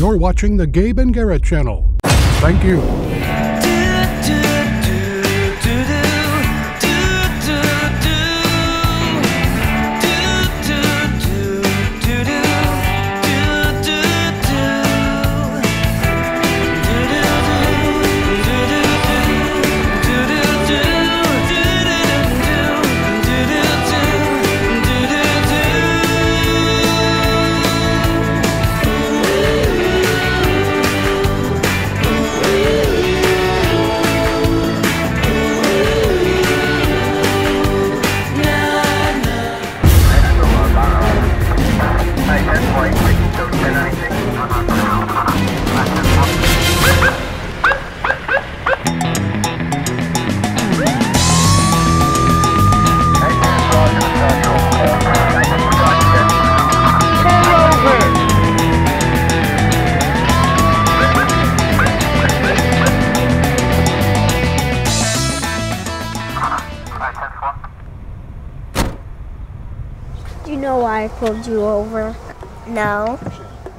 You're watching the Gabe and Garrett channel. Thank you. Do you know why I pulled you over? No,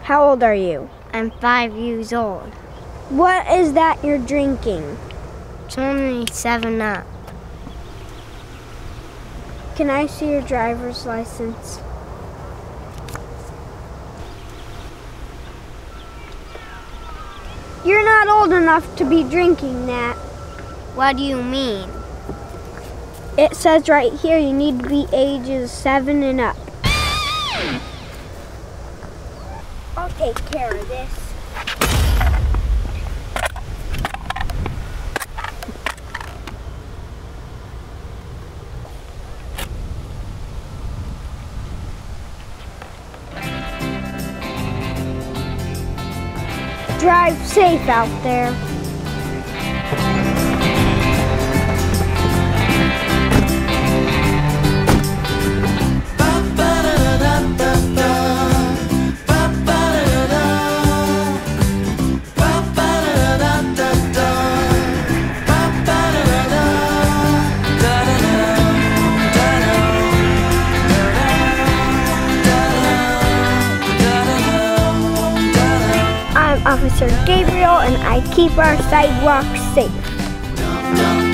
How old are you? I'm five years old. What is that you're drinking? It's only seven up. Can I see your driver's license? You're not old enough to be drinking that. What do you mean? It says right here you need to be ages seven and up. I'll take care of this. Drive safe out there. Officer Gabriel and I keep our sidewalks safe.